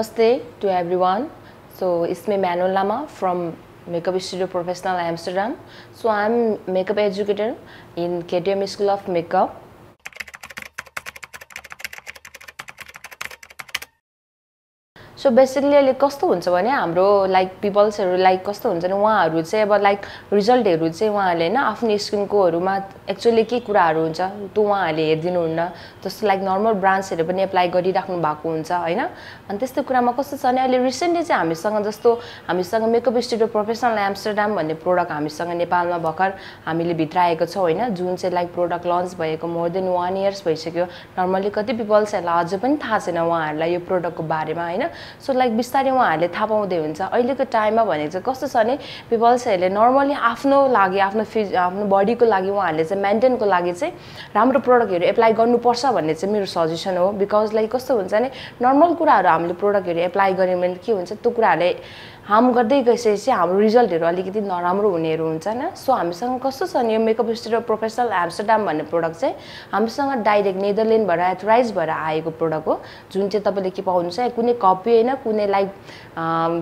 Namaste to everyone. So it's me Manuel Lama from Makeup Studio Professional Amsterdam. So I'm makeup educator in KTM School of Makeup. So basically अहिले कस्तो हुन्छ भने हाम्रो like पिपल्सहरू like कस्तो हुन्छ भने उहाँहरू चाहिँ अब लाइक रिजल्टहरू चाहिँ उहाँहरूले होइन आफ्नो स्किनकोहरूमा एक्चुअली के कुराहरू हुन्छ त्यो उहाँहरूले हेरिदिनुहुन्न जस्तो लाइक नर्मल ब्रान्ड्सहरू पनि एप्लाई गरिराख्नु भएको हुन्छ होइन। अनि त्यस्तो कुरामा कस्तो छ भने अहिले रिसेन्टली चाहिँ हामीसँग जस्तो हामीसँग मेकअप स्टुडियो प्रोफेसनल एम्स्टरडाम भन्ने प्रोडक्ट हामीसँग नेपालमा भर्खर हामीले भित्र आएको छौँ होइन। जुन चाहिँ लाइक प्रोडक्ट लन्च भएको मोर देन वान इयर्स भइसक्यो। नर्मली कति पिपल्सहरूलाई अझै पनि थाहा छैन उहाँहरूलाई यो प्रोडक्टको बारेमा होइन। सो लाइक बिस्तारै उहाँहरूले थाहा पाउँदै हुन्छ अहिलेको टाइममा भनेको चाहिँ कस्तो छ भने पिपल्सहरूले नर्मली आफ्नो लागि आफ्नो फिज आफ्नो बडीको लागि उहाँहरूले चाहिँ मेन्टेनको लागि चाहिँ राम्रो प्रडक्टहरू एप्लाई गर्नुपर्छ भन्ने चाहिँ मेरो सजेसन हो। बिकज लाइक कस्तो हुन्छ भने नर्मल कुराहरू हामीले प्रडक्टहरू एप्लाई गऱ्यौँ भने के हुन्छ त्यो कुराहरूले हार्म गर्दै गइसकेपछि हाम्रो रिजल्टहरू अलिकति नराम्रो हुनेहरू हुन्छ होइन सो हामीसँग कस्तो छ भने यो मेकअप स्टुडियो प्रोफेसनल एम्स्टरडाम भन्ने प्रोडक्ट चाहिँ हामीसँग डाइरेक्ट नेदरल्यान्डबाट एथोराइज भएर आएको प्रोडक्ट हो। जुन चाहिँ तपाईँले के पाउनुहुन्छ कुनै कपी होइन कुनै like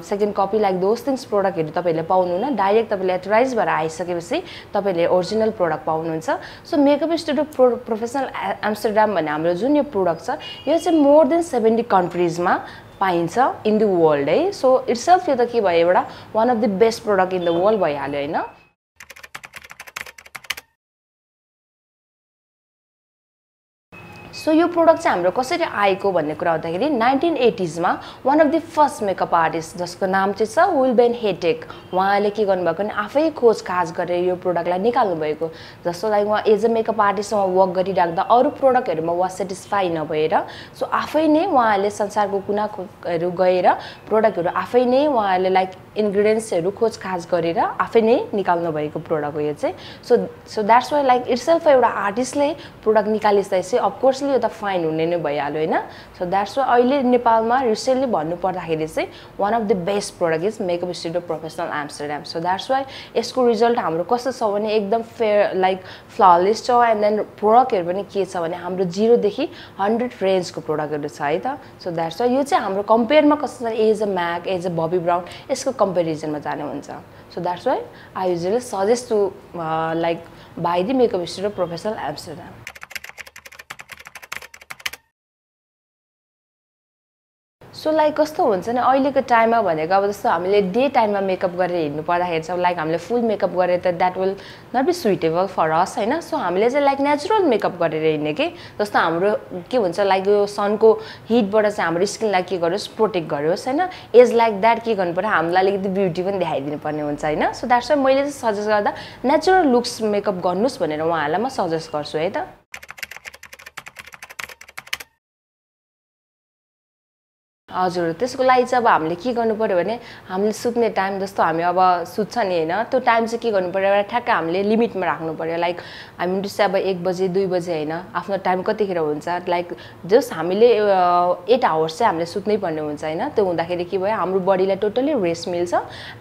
second copy like those things प्रोडक्टहरू तपाईँहरूले पाउनुहुन्न डाइरेक्ट तपाईँले एथोराइज भएर आइसकेपछि तपाईँले ओरिजिनल प्रोडक्ट पाउनुहुन्छ। So makeup studio pro professional Amsterdam भन्ने हाम्रो जुन यो प्रोडक्ट छ यो चाहिँ मोर देन सेभेन्टी कन्ट्रिजमा पाइन्छ इन द वर्ल्ड है। सो इट्सल्फ यो त के भयो एउटा one of the best product in the world भइहाल्यो होइन? सो यो प्रोडक्ट चाहिँ हाम्रो कसरी आएको भन्ने कुरा हुँदाखेरि nineteen एटिजमा one of the first makeup artist जसको नाम चाहिँ छ विलबेन हेटेक उहाँले के गर्नुभएको भने आफै खोज खाज गरेर यो प्रोडक्टलाई निकाल्नु भएको जस्तो लाइक उहाँ एज अ मेकअप आर्टिस्टमा वर्क गरिराख्दा अरू प्रोडक्टहरूमा उहाँ सेटिस्फाई नभएर सो आफै नै उहाँहरूले संसारको कुनाहरू गएर प्रोडक्टहरू आफै नै उहाँहरूले लाइक इन्ग्रिडियन्ट्सहरू खोजखाज गरेर आफै नै निकाल्नु भएको प्रोडक्ट हो यो चाहिँ. So so that's why like itself एउटा आर्टिस्टले प्रोडक्ट निकालिसकेपछि अफकोर्सली यो त फाइन हुने नै भइहाल्यो होइन? सो द्याट्स वाइ अहिले नेपालमा रिसेन्टली भन्नुपर्दाखेरि चाहिँ one of the best product is makeup studio professional Amsterdam so that's why यसको रिजल्ट हाम्रो कस्तो छ भने एकदम फेयर लाइक फ्ललेस छ एन्ड देन प्रोडक्टहरू पनि के छ भने हाम्रो जिरोदेखि हन्ड्रेड रेन्जको प्रोडक्टहरू छ है त? सो द्याट्स वाइ यो चाहिँ हाम्रो कम्पेयरमा कस्तो छ as a MAC as a Bobbi Brown यसको कम्पेरिजनमा जाने हुन्छ so that's why I usually suggest to like buy the makeup studio professional Amsterdam so like कस्तो हुन्छ नि? अहिलेको टाइममा भनेको अब जस्तो हामीले डे टाइममा मेकअप गरेर हिँड्नु पर्दाखेरि चाहिँ लाइक हामीले फुल मेकअप गरेर त that will not be suitable for us होइन? सो हामीले चाहिँ लाइक नेचुरल मेकअप गरेर हिँड्ने कि? जस्तो हाम्रो के हुन्छ लाइक यो सनको हिटबाट चाहिँ हाम्रो स्किनलाई के गरोस्? प्रोटेक्ट गरोस् होइन? एज लाइक द्याट के गर्नु पऱ्यो हामीलाई अलिकति ब्युटी पनि देखाइदिनु पर्ने हुन्छ होइन? सो द्याट्स मैले चाहिँ सजेस्ट गर्दा नेचुरल लुक्स मेकअप गर्नुहोस् भनेर उहाँहरूलाई म सजेस्ट गर्छु है त? हजुर त्यसको लागि चाहिँ अब हामीले के गर्नु पऱ्यो भने हामीले सुत्ने टाइम जस्तो हामी अब सुत्छ नि होइन त्यो टाइम चाहिँ के गर्नु पऱ्यो ठ्याक्कै हामीले लिमिटमा राख्नु पऱ्यो लाइक हामी चाहिँ अब एक बजे दुई बजे होइन आफ्नो टाइम कतिखेर हुन्छ? लाइक जस्ट हामीले एट आवर्स चाहिँ हामीले सुत्नै पर्ने हुन्छ होइन? त्यो हुँदाखेरि के भयो? हाम्रो बडीलाई टोटल्ली रेस्ट मिल्छ।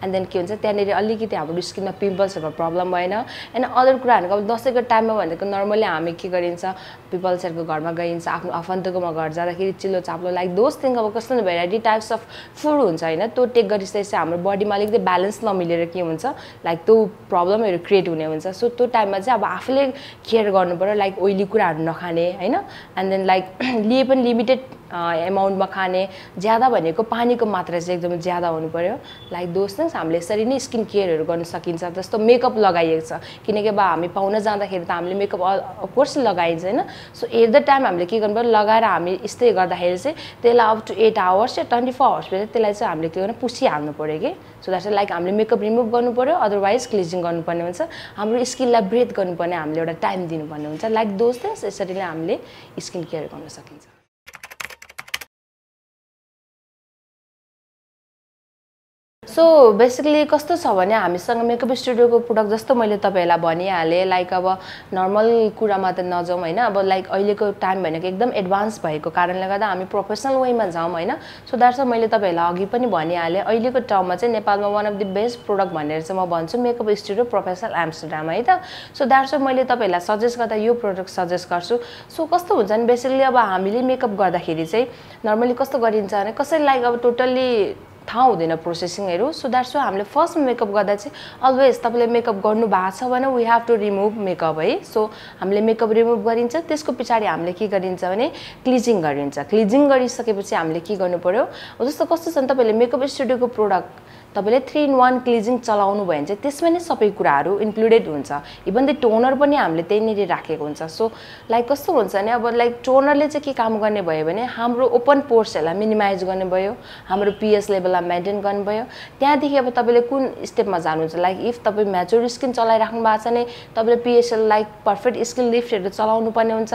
एन्ड देन के हुन्छ? त्यहाँनिर अलिकति हाम्रो स्किनमा पिम्पल्सहरूको प्रब्लम भएन। एन्ड अदर कुराहरूको अब दसैँको टाइममा भनेको नर्मली हामी के गरिन्छ? पिपल्सहरूको घरमा गइन्छ आफ्नो आफन्तकोमा घर जाँदाखेरि चिल्लो चाप्लो लाइक दोस थिङ अब कस्तो भेराइटी टाइप्स अफ फुड हुन्छ होइन त्यो टेक गरिसकेपछि हाम्रो बडीमा अलिकति ब्यालेन्स नमिलेर के हुन्छ लाइक त्यो प्रब्लमहरू क्रिएट हुने हुन्छ। सो त्यो टाइममा चाहिँ अब आफूले केयर गर्नु पऱ्यो लाइक ओइली कुराहरू नखाने होइन? एन्ड देन लाइक लिए पनि लिमिटेड एमाउन्टमा खाने ज्यादा भनेको पानीको मात्रा चाहिँ एकदमै ज्यादा हुनु पऱ्यो लाइक दोस्त हामीले यसरी नै स्किन केयरहरू गर्न सकिन्छ जस्तो मेकअप लगाइएको छ। किनकि अब हामी पाहुन जाँदाखेरि त हामीले मेकअप अफकोर्स लगाइन्छ होइन? सो एट द टाइम हामीले के गर्नु पऱ्यो लगाएर हामी यस्तै गर्दाखेरि चाहिँ त्यसलाई अप टु एट आवर्स या ट्वेन्टी फोर आवर्सपछि त्यसलाई चाहिँ हामीले के गर्नु पुसिहाल्नु पऱ्यो कि सो द्याट्स लाइक हामीले मेकअप रिमुभ गर्नु पऱ्यो अदरवाइज क्लिजिङ गर्नुपर्ने हुन्छ हाम्रो स्किनलाई ब्रेथ गर्नुपर्ने हामीले एउटा टाइम दिनुपर्ने हुन्छ लाइक दोस्त यसरी नै हामीले स्किन केयर गर्न सकिन्छ सो बेसिकली कस्तो छ भने हामीसँग मेकअप स्टुडियोको प्रडक्ट जस्तो मैले तपाईँहरूलाई भनिहालेँ लाइक अब नर्मल कुरामा त नजाउँ होइन अब लाइक अहिलेको टाइम भनेको एकदम एडभान्स भएको कारणले गर्दा हामी प्रोफेसनल वेमा जाउँ होइन। सो द्याट्स मैले तपाईँहरूलाई अघि पनि भनिहालेँ अहिलेको टर्ममा चाहिँ नेपालमा one of the best product भनेर चाहिँ म भन्छु मेकअप स्टुडियो प्रोफेसनल एम्स्टरडाम है त? सो द्याट्स मैले तपाईँहरूलाई सजेस्ट गर्दा यो प्रडक्ट सजेस्ट गर्छु। सो कस्तो हुन्छ भने बेसिकली अब हामीले मेकअप गर्दाखेरि चाहिँ नर्मली कस्तो गरिन्छ भने कसरी लाइक अब टोटल्ली थाहा हुँदैन प्रोसेसिङहरू सो द्याट्स वाइ हामीले फर्स्ट मेकअप गर्दा चाहिँ अलवेज तपाईँले मेकअप गर्नु भएको छ भने we have to remove makeup है? सो हामीले मेकअप रिमुभ गरिन्छ त्यसको पछाडि हामीले के गरिन्छ भने क्लिजिङ गरिन्छ। क्लिजिङ गरिसकेपछि हामीले के गर्नु पऱ्यो जस्तो कस्तो छ भने तपाईँले मेकअप स्टुडियोको प्रोडक्ट तपाईँले थ्री इन वान क्लिजिङ चलाउनु भयो भने चाहिँ त्यसमा नै सबै कुराहरू इन्क्लुडेड हुन्छ। इभन द टोनर पनि हामीले त्यहीँनिर राखेको हुन्छ। सो लाइक कस्तो हुन्छ भने अब लाइक टोनरले चाहिँ के काम गर्ने भयो भने हाम्रो ओपन पोर्सहरूलाई मिनिमाइज गर्ने भयो हाम्रो पिएस लेभललाई मेन्टेन गर्नुभयो त्यहाँदेखि अब तपाईँले कुन स्टेपमा जानुहुन्छ? लाइक इफ तपाईँ म्याचुर स्किन चलाइराख्नु भएको छ भने तपाईँले पिएसएल लाइक पर्फेक्ट स्किन लिफ्टहरू चलाउनु पर्ने हुन्छ।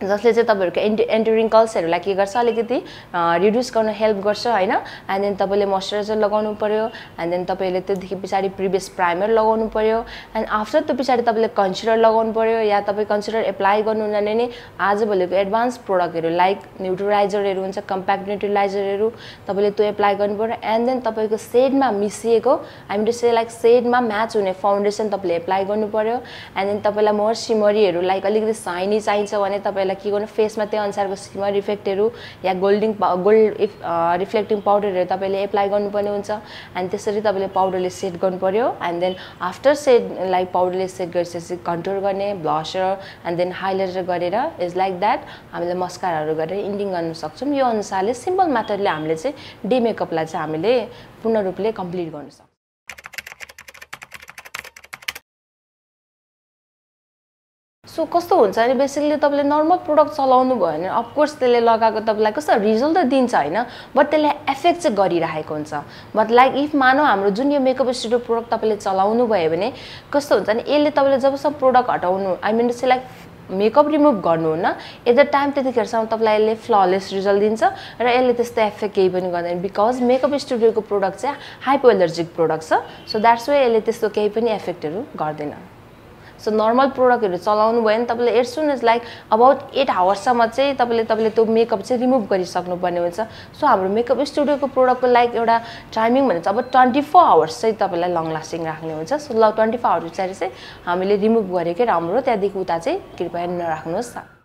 जसले चाहिँ तपाईँहरूको एन्टी एन्टी रिङ्कल्सहरूलाई के गर्छ अलिकति रिड्युस गर्न हेल्प गर्छ होइन? एन्ड देन तपाईँले मोइस्चराइजर लगाउनु पऱ्यो एन्ड देन तपाईँले त्योदेखि पछाडि प्रिभियस प्राइमर लगाउनु पऱ्यो एन्ड आफ्टर त्यो पछाडि तपाईँले कन्सिलर लगाउनु पऱ्यो या तपाईँ कन्सिलर एप्लाई गर्नुहुँदैन नै आजभोलिको एडभान्स प्रडक्टहरू लाइक न्युट्रलाइजरहरू हुन्छ कम्प्याक्ट न्युट्रलाइजरहरू तपाईँले त्यो एप्लाई गर्नु पऱ्यो एन्ड देन तपाईँको सेडमा मिसिएको हामी से लाइक सेडमा म्याच हुने फाउन्डेसन तपाईँले एप्लाई गर्नु पऱ्यो एन्ड देन तपाईँलाई मोर सिमरीहरू लाइक अलिकति साइनी चाहिन्छ भने तपाईँलाई तपाईँलाई के गर्नु फेसमा त्यो अनुसारको स्किमर इफेक्टहरू या गोल्डिङ गोल्ड इफ रिफ्लेक्टिङ पाउडरहरू तपाईँले एप्लाई गर्नुपर्ने हुन्छ एन्ड त्यसरी तपाईँले पाउडरले सेट गर्नु पऱ्यो and then after set like पाउडरले set गरिसकेपछि कन्ट्रोल गर्ने ब्लसर एन्ड देन हाइलाइटर गरेर इज लाइक द्याट हामीले मस्काराहरू गरेर इन्डिङ गर्न सक्छौँ यो अनुसारले सिम्पल म्याटरले हामीले चाहिँ डे मेकअपलाई चाहिँ हामीले पूर्ण रूपले कम्प्लिट गर्नु सक्छौँ सो कस्तो हुन्छ भने बेसिकली तपाईँले नर्मल प्रडक्ट चलाउनु भयो भने अफकोर्स त्यसले लगाएको तपाईँलाई कस्तो रिजल्ट त दिन्छ होइन बट त्यसले एफेक्ट चाहिँ गरिरहेको हुन्छ। बट लाइक इफ मानौ हाम्रो जुन यो मेकअप स्टुडियो प्रडक्ट तपाईँले चलाउनु भयो भने कस्तो हुन्छ भने यसले तपाईँले जबसम्म प्रडक्ट हटाउनु आई मिन चाहिँ लाइक मेकअप रिमुभ गर्नुहुन्न एट द टाइम त्यतिखेरसम्म तपाईँलाई यसले फ्ललेस रिजल्ट दिन्छ र यसले त्यस्तो एफेक्ट केही पनि गर्दैन बिकज मेकअप स्टुडियोको प्रोडक्ट चाहिँ हाइपो एलर्जिक प्रोडक्ट छ सो द्याट्स वे यसले त्यस्तो केही पनि एफेक्टहरू गर्दैन। सो नर्मल प्रोडक्टहरू चलाउनु भयो भने तपाईँले at soon is like about eight आवर्ससम्म चाहिँ तपाईँले तपाईँले त्यो मेकअप चाहिँ रिमुभ गरिसक्नुपर्ने हुन्छ। सो हाम्रो मेकअप स्टुडियोको प्रोडक्टको लाइक एउटा टाइमिङ भने चाहिँ अब ट्वेन्टी फोर आवर्स चाहिँ तपाईँलाई लङ लास्टिङ राख्ने हुन्छ। सो ल ट्वेन्टी फोर आवर्स पछाडि चाहिँ हामीले रिमुभ गरेकै राम्रो त्यहाँदेखि उता चाहिँ कृपया नराख्नुहोस्।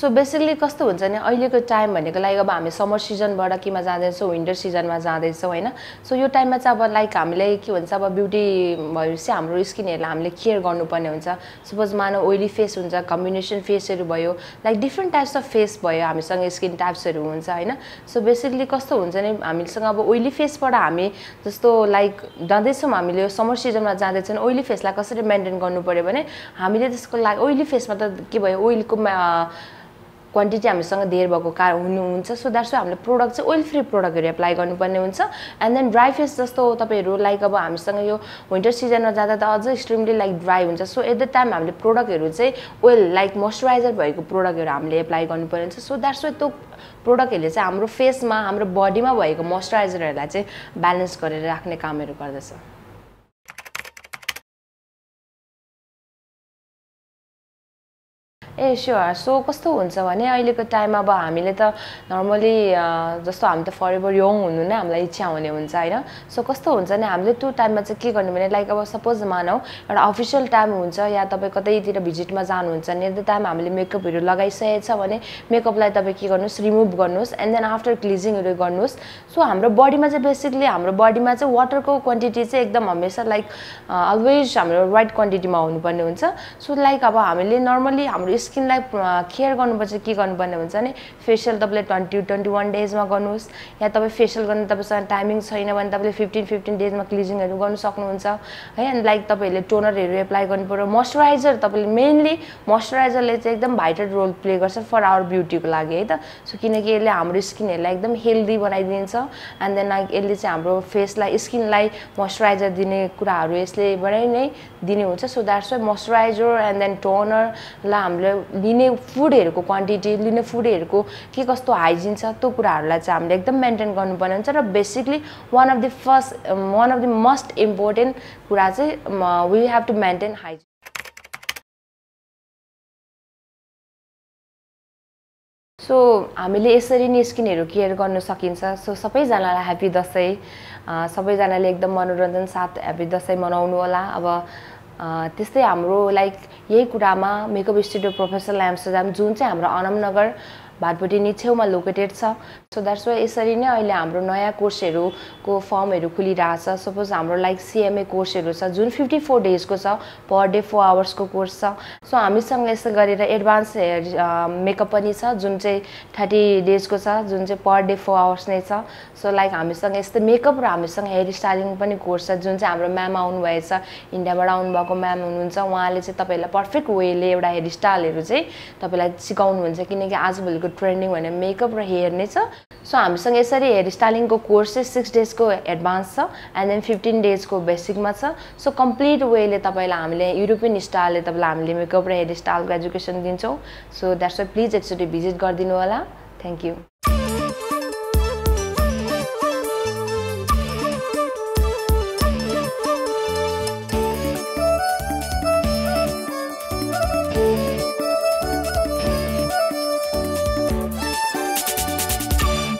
सो बेसिकली कस्तो हुन्छ भने अहिलेको टाइम भनेको लाइक अब हामी समर सिजनबाट केमा जाँदैछौँ विन्टर सिजनमा जाँदैछौँ होइन? सो यो टाइममा चाहिँ अब लाइक हामीले के भन्छ अब ब्युटी भएपछि हाम्रो स्किनहरूलाई हामीले केयर गर्नुपर्ने हुन्छ। सपोज मानव ओइली फेस हुन्छ कम्बिनेसन फेसहरू भयो like different types of face भयो हामीसँग स्किन टाइप्सहरू हुन्छ होइन? सो बेसिकली कस्तो हुन्छ भने हामीसँग अब ओइली फेसबाट हामी जस्तो लाइक जाँदैछौँ हामीले समर सिजनमा जाँदैछौँ ओइली फेसलाई कसरी मेन्टेन गर्नु पऱ्यो भने हामीले त्यसको लागि ओइली फेसमा त के भयो ओइलको क्वान्टिटी हामीसँग धेर भएको कारण हुनुहुन्छ सो द्याट्स हामीले प्रोडक्ट चाहिँ ओइल फ्री प्रोडक्टहरू एप्लाई गर्नुपर्ने हुन्छ। एन्ड देन ड्राई फेस जस्तो तपाईँहरू लाइक अब हामीसँग यो विन्टर सिजनमा जाँदा त अझ एक्सट्रिमली लाइक ड्राई हुन्छ। सो एट द टाइम हामीले प्रोडक्टहरू चाहिँ ओइल लाइक मोइस्चराइजर भएको प्रोडक्टहरू हामीले एप्लाई गर्नुपर्ने हुन्छ। सो द्याट्स वे त्यो प्रोडक्टहरूले चाहिँ हाम्रो फेसमा हाम्रो बडीमा भएको मोइस्चराइजरहरूलाई चाहिँ ब्यालेन्स गरेर राख्ने कामहरू गर्दछ। ए स्योर सो कस्तो हुन्छ भने अहिलेको टाइममा अब हामीले त नर्मली जस्तो हामी त फरेभर यङ हुनु नै हामीलाई इच्छा हुने हुन्छ होइन? सो कस्तो हुन्छ भने हामीले त्यो टाइममा चाहिँ के गर्नु भने लाइक अब सपोज मानौ एउटा अफिसियल टाइम हुन्छ या तपाईँ कतैतिर भिजिटमा जानुहुन्छ भने त्यो टाइम हामीले मेकअपहरू लगाइसकेको छ भने मेकअपलाई तपाईँ के गर्नुहोस् रिमुभ गर्नुहोस् एन्ड देन आफ्टर क्लिजिङहरू गर्नुहोस्। सो हाम्रो बडीमा चाहिँ बेसिकली हाम्रो बडीमा चाहिँ वाटरको क्वान्टिटी चाहिँ एकदम हमेसा लाइक अलवेज हाम्रो राइट क्वान्टिटीमा हुनुपर्ने हुन्छ। सो लाइक अब हामीले नर्मली हाम्रो स्किनलाई केयर गर्नुपर्छ के गर्नुपर्ने हुन्छ भने फेसियल तपाईँले ट्वेन्टी ट्वेन्टी वान डेजमा गर्नुहोस् या तपाईँ फेसियल गर्नु तपाईँसँग टाइमिङ छैन भने तपाईँले फिफ्टिन फिफ्टिन डेजमा क्लिजिङहरू गर्नु सक्नुहुन्छ है? अनि लाइक तपाईँहरूले टोनरहरू एप्लाई पऱ्यो मोइस्चराइजर तपाईँले मेनली मोइस्चराइजरले चाहिँ एकदम भाइटल रोल प्ले गर्छ फर आवर ब्युटीको लागि है त? सो किनकि यसले हाम्रो स्किनहरूलाई एकदम हेल्दी बनाइदिन्छ एन्ड देन लाइक यसले चाहिँ हाम्रो फेसलाई स्किनलाई मोइस्चराइजर दिने कुराहरू यसले यसलेबाट नै दिने हुन्छ। So that's why moisturiser and then टोनरलाई हामीले लिने फुडहरूको क्वान्टिटी लिने फुडहरूको के कस्तो हाइजिन छ त्यो कुराहरूलाई चाहिँ हामीले एकदम मेन्टेन गर्नुपर्ने हुन्छ र basically one of the first one of the most important कुरा चाहिँ we have to maintain hygiene so हामीले यसरी नै स्किनहरू केयर गर्न सकिन्छ। सो सबैजनालाई ह्याप्पी दसैँ। सबैजनाले एकदम मनोरञ्जन साथ ह्याप्पी दसैँ मनाउनु होला। अब त्यस्तै हाम्रो लाइक यही कुरामा मेकअप स्टुडियो प्रोफेसनल एम्स्टरडाम जुन चाहिँ हाम्रो अनमनगर भाटपट्टि छेउमा लोकेटेड छ। सो द्याट्स वाइ यसरी नै अहिले हाम्रो नयाँ कोर्सहरूको फर्महरू खुलिरहेछ। सपोज हाम्रो लाइक सिएमए कोर्सहरू छ जुन फिफ्टी फोर डेजको छ पर डे फोर आवर्सको कोर्स छ। सो हामीसँग यसो गरेर एडभान्स मेकअप पनि छ जुन चाहिँ थर्टी डेजको छ जुन चाहिँ पर डे फोर आवर्स नै छ। सो लाइक हामीसँग यस्तै मेकअप र हामीसँग हेयर स्टाइलिङ पनि कोर्स छ जुन चाहिँ हाम्रो म्याम आउनुभएछ इन्डियाबाट आउनुभएको म्याम हुनुहुन्छ। उहाँले चाहिँ तपाईँलाई पर्फेक्ट वेले एउटा हेयर स्टाइलहरू चाहिँ तपाईँलाई सिकाउनुहुन्छ। किनकि आजभोलिको ट्रेन्डिङ भने मेकअप र हेयर नै छ सो हामीसँग यसरी हेयर स्टाइलिङको कोर्स चाहिँ सिक्स डेजको एडभान्स छ एन्ड देन फिफ्टिन डेजको बेसिकमा छ सो कम्प्लिट वेले तपाईँलाई हामीले युरोपियन स्टाइलले तपाईँलाई हामीले मेकअप र हेयर स्टाइलको एजुकेसन दिन्छौँ सो द्याट्स वाइ प्लिज एकचोटि भिजिट गरिदिनु होला थ्याङ्क यू